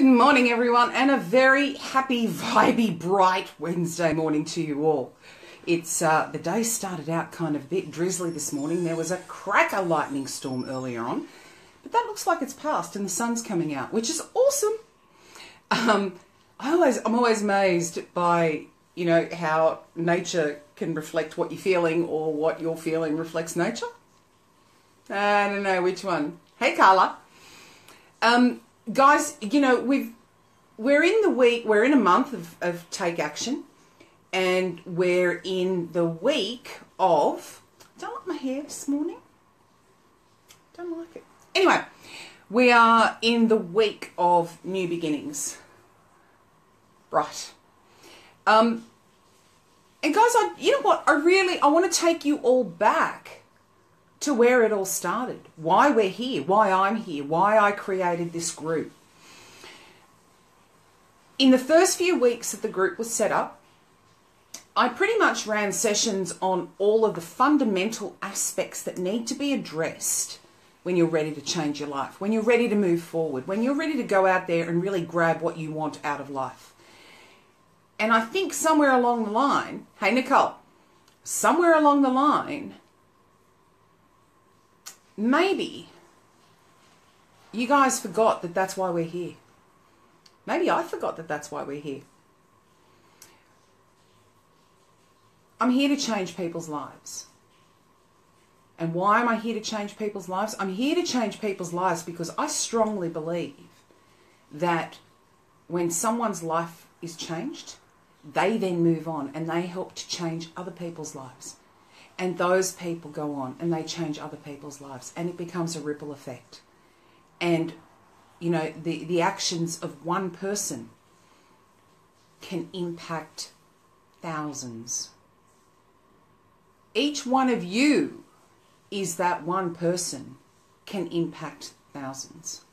Good morning, everyone, and a very happy, vibey, bright Wednesday morning to you all. It's uh, the day started out kind of a bit drizzly this morning. There was a cracker lightning storm earlier on, but that looks like it's passed and the sun's coming out, which is awesome. Um, I always, I'm always amazed by you know how nature can reflect what you're feeling, or what you're feeling reflects nature. I don't know which one. Hey, Carla. Um, guys, you know, we've we're in the week, we're in a month of, of take action, and we're in the week of. Don't like my hair this morning. Don't like it. Anyway, we are in the week of new beginnings. Right. Um, and guys, I, you know what? I really, I want to take you all back to where it all started, why we're here, why I'm here, why I created this group. In the first few weeks that the group was set up, I pretty much ran sessions on all of the fundamental aspects that need to be addressed when you're ready to change your life, when you're ready to move forward, when you're ready to go out there and really grab what you want out of life. And I think somewhere along the line, hey Nicole, somewhere along the line, maybe you guys forgot that that's why we're here. Maybe I forgot that that's why we're here. I'm here to change people's lives. And why am I here to change people's lives? I'm here to change people's lives because I strongly believe that when someone's life is changed, they then move on and they help to change other people's lives. And those people go on and they change other people's lives. And it becomes a ripple effect. And, you know, the, the actions of one person can impact thousands. Each one of you is that one person can impact thousands.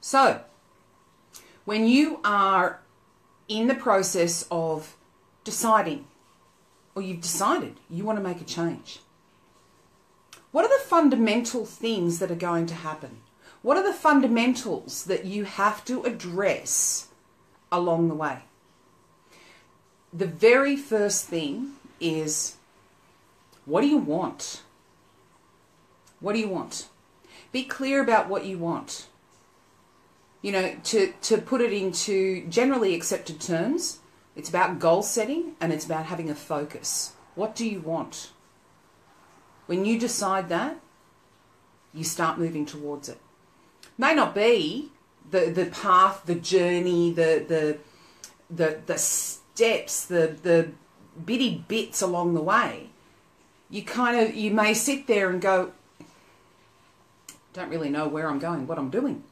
So, when you are in the process of deciding or you've decided you want to make a change. What are the fundamental things that are going to happen? What are the fundamentals that you have to address along the way? The very first thing is what do you want? What do you want? Be clear about what you want. You know, to, to put it into generally accepted terms, it's about goal setting and it's about having a focus. What do you want? When you decide that, you start moving towards it. May not be the, the path, the journey, the, the, the, the steps, the, the bitty bits along the way. You kind of, you may sit there and go, don't really know where I'm going, what I'm doing.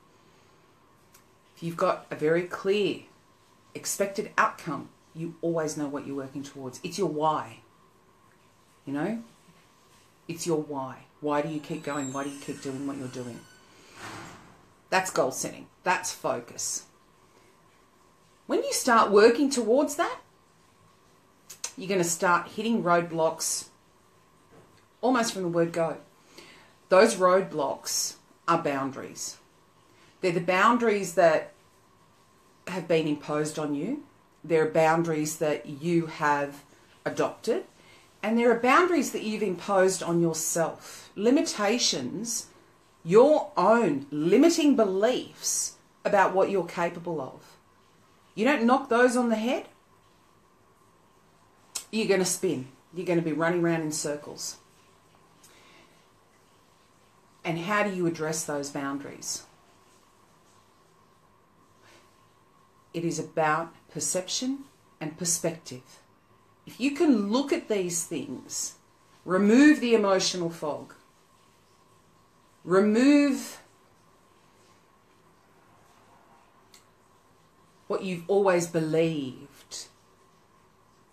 If you've got a very clear expected outcome you always know what you're working towards. It's your why. You know? It's your why. Why do you keep going? Why do you keep doing what you're doing? That's goal setting. That's focus. When you start working towards that, you're going to start hitting roadblocks almost from the word go. Those roadblocks are boundaries. They're the boundaries that have been imposed on you there are boundaries that you have adopted, and there are boundaries that you've imposed on yourself. Limitations, your own limiting beliefs about what you're capable of. You don't knock those on the head, you're going to spin. You're going to be running around in circles. And how do you address those boundaries? It is about perception and perspective. If you can look at these things, remove the emotional fog, remove what you've always believed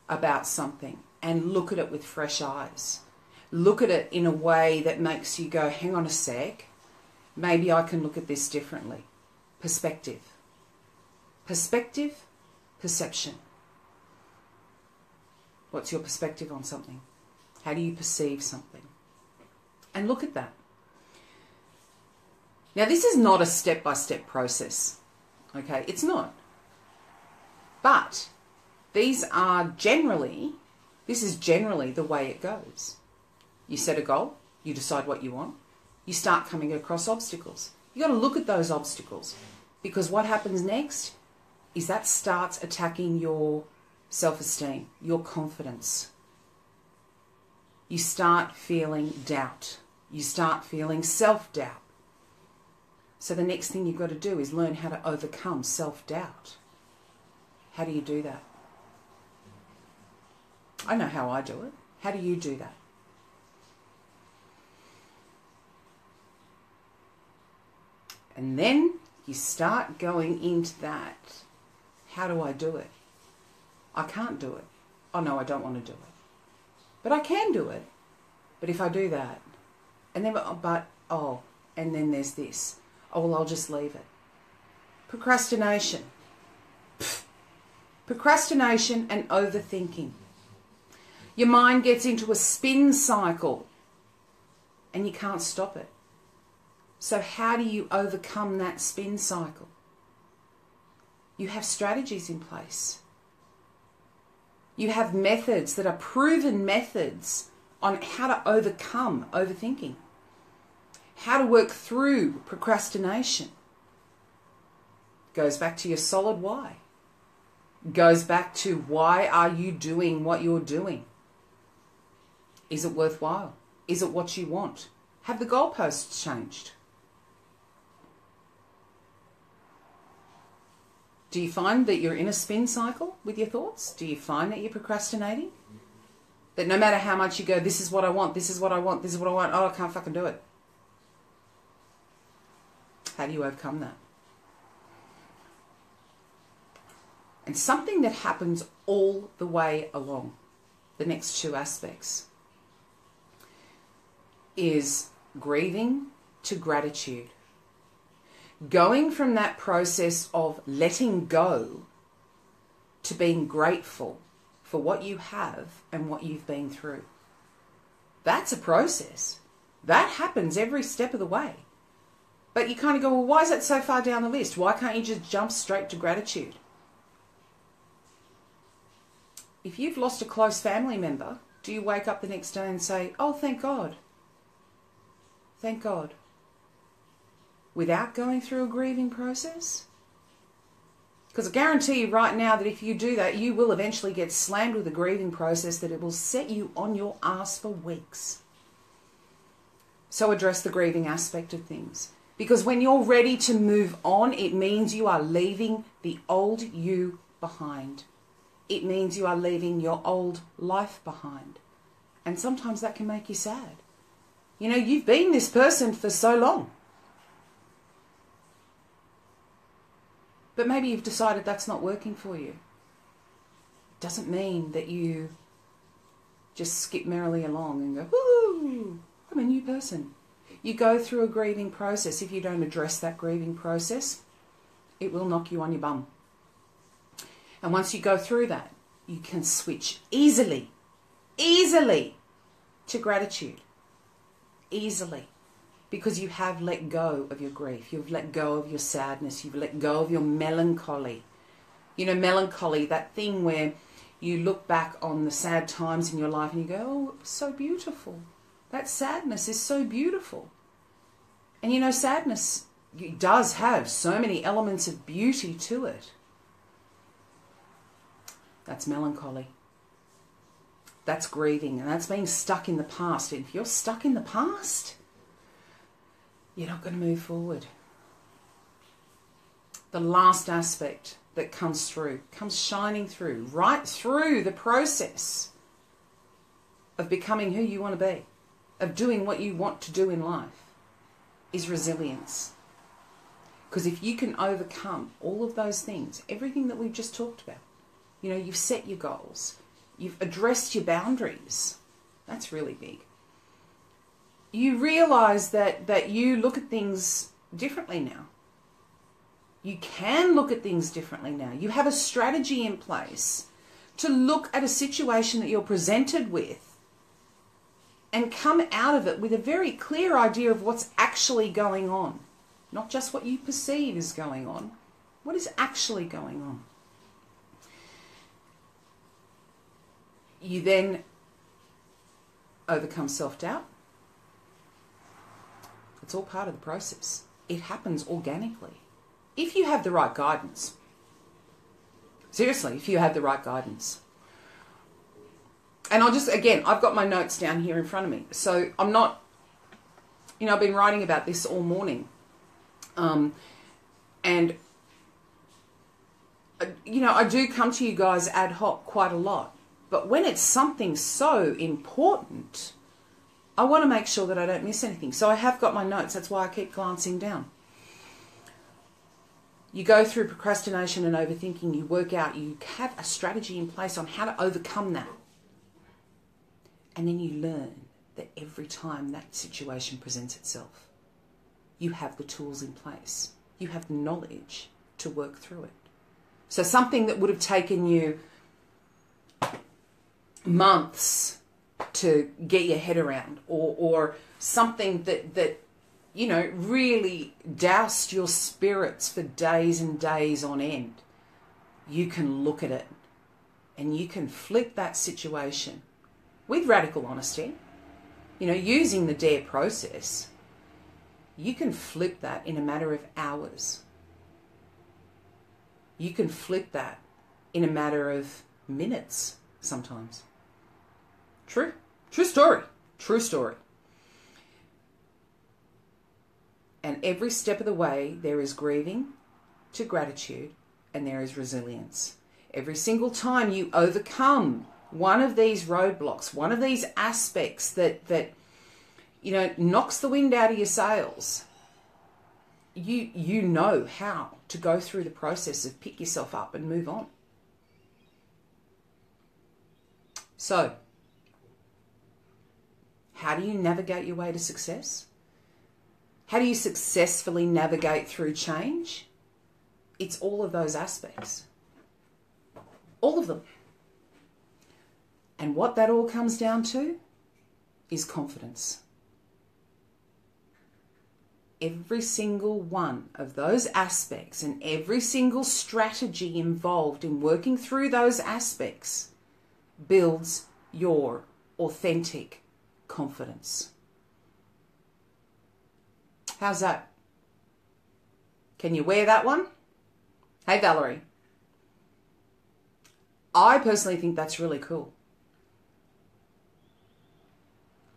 about something and look at it with fresh eyes. Look at it in a way that makes you go, hang on a sec, maybe I can look at this differently. Perspective. Perspective, perception. What's your perspective on something? How do you perceive something? And look at that. Now, this is not a step by step process. Okay, it's not. But these are generally, this is generally the way it goes. You set a goal, you decide what you want, you start coming across obstacles. You've got to look at those obstacles because what happens next is that starts attacking your self esteem, your confidence. You start feeling doubt. You start feeling self doubt. So the next thing you've got to do is learn how to overcome self doubt. How do you do that? I know how I do it. How do you do that? And then you start going into that. How do I do it? I can't do it. Oh no, I don't want to do it. But I can do it. But if I do that, and then, oh, but, oh, and then there's this. Oh, well, I'll just leave it. Procrastination. Pfft. Procrastination and overthinking. Your mind gets into a spin cycle and you can't stop it. So, how do you overcome that spin cycle? You have strategies in place. You have methods that are proven methods on how to overcome overthinking, how to work through procrastination. Goes back to your solid why. Goes back to why are you doing what you're doing? Is it worthwhile? Is it what you want? Have the goalposts changed? Do you find that you're in a spin cycle with your thoughts? Do you find that you're procrastinating? That no matter how much you go, this is what I want, this is what I want, this is what I want, oh, I can't fucking do it. How do you overcome that? And something that happens all the way along, the next two aspects, is grieving to gratitude going from that process of letting go to being grateful for what you have and what you've been through. That's a process. That happens every step of the way. But you kind of go, well, why is that so far down the list? Why can't you just jump straight to gratitude? If you've lost a close family member, do you wake up the next day and say, oh, thank God? Thank God without going through a grieving process? Because I guarantee you right now that if you do that, you will eventually get slammed with a grieving process that it will set you on your ass for weeks. So address the grieving aspect of things. Because when you're ready to move on, it means you are leaving the old you behind. It means you are leaving your old life behind. And sometimes that can make you sad. You know, you've been this person for so long. But maybe you've decided that's not working for you. It Doesn't mean that you just skip merrily along and go, woo, I'm a new person. You go through a grieving process. If you don't address that grieving process, it will knock you on your bum. And once you go through that, you can switch easily, easily to gratitude. Easily because you have let go of your grief. You've let go of your sadness. You've let go of your melancholy. You know, melancholy, that thing where you look back on the sad times in your life and you go, oh, so beautiful. That sadness is so beautiful. And you know, sadness does have so many elements of beauty to it. That's melancholy. That's grieving, and that's being stuck in the past. And if you're stuck in the past, you're not going to move forward. The last aspect that comes through, comes shining through, right through the process of becoming who you want to be, of doing what you want to do in life, is resilience. Because if you can overcome all of those things, everything that we've just talked about, you know, you've set your goals, you've addressed your boundaries, that's really big you realize that that you look at things differently now. You can look at things differently now. You have a strategy in place to look at a situation that you're presented with and come out of it with a very clear idea of what's actually going on. Not just what you perceive is going on, What is actually going on? You then overcome self doubt. It's all part of the process. It happens organically. If you have the right guidance, seriously, if you have the right guidance. And I'll just, again, I've got my notes down here in front of me. So I'm not, you know, I've been writing about this all morning. Um, and, uh, you know, I do come to you guys ad hoc quite a lot. But when it's something so important, I want to make sure that I don't miss anything. So I have got my notes. That's why I keep glancing down. You go through procrastination and overthinking, you work out, you have a strategy in place on how to overcome that. And then you learn that every time that situation presents itself, you have the tools in place, you have the knowledge to work through it. So something that would have taken you months to get your head around or, or something that, that you know really doused your spirits for days and days on end. You can look at it and you can flip that situation with radical honesty. You know using the dare process you can flip that in a matter of hours. You can flip that in a matter of minutes sometimes True. True story. True story. And every step of the way, there is grieving to gratitude and there is resilience. Every single time you overcome one of these roadblocks, one of these aspects that, that you know, knocks the wind out of your sails, you, you know how to go through the process of pick yourself up and move on. So, how do you navigate your way to success? How do you successfully navigate through change? It's all of those aspects. All of them. And what that all comes down to is confidence. Every single one of those aspects and every single strategy involved in working through those aspects builds your authentic confidence. How's that? Can you wear that one? Hey, Valerie. I personally think that's really cool.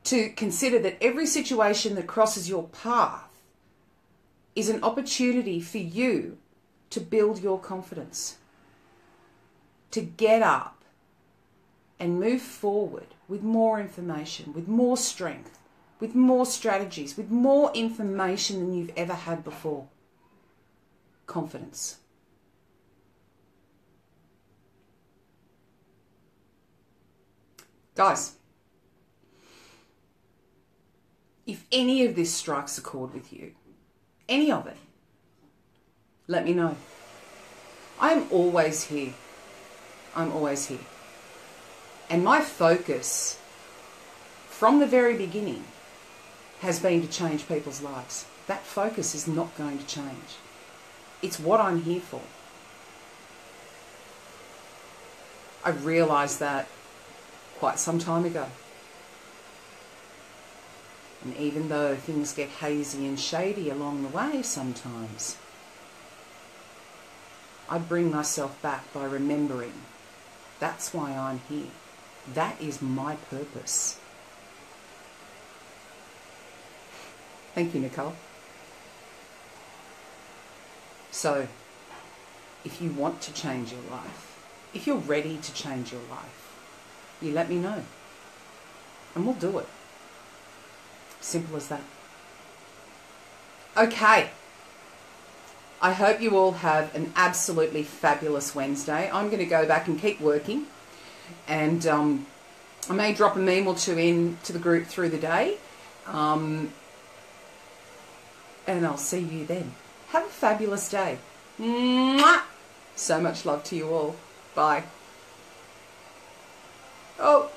To consider that every situation that crosses your path is an opportunity for you to build your confidence, to get up and move forward with more information, with more strength, with more strategies, with more information than you've ever had before. Confidence. Guys, if any of this strikes a chord with you, any of it, let me know. I'm always here. I'm always here. And my focus from the very beginning has been to change people's lives. That focus is not going to change. It's what I'm here for. I realised that quite some time ago. And even though things get hazy and shady along the way sometimes, I bring myself back by remembering that's why I'm here. That is my purpose. Thank you, Nicole. So, if you want to change your life, if you're ready to change your life, you let me know. And we'll do it. Simple as that. Okay. I hope you all have an absolutely fabulous Wednesday. I'm going to go back and keep working and um, I may drop a meme or two in to the group through the day. Um, and I'll see you then. Have a fabulous day. Mwah! So much love to you all. Bye. Oh.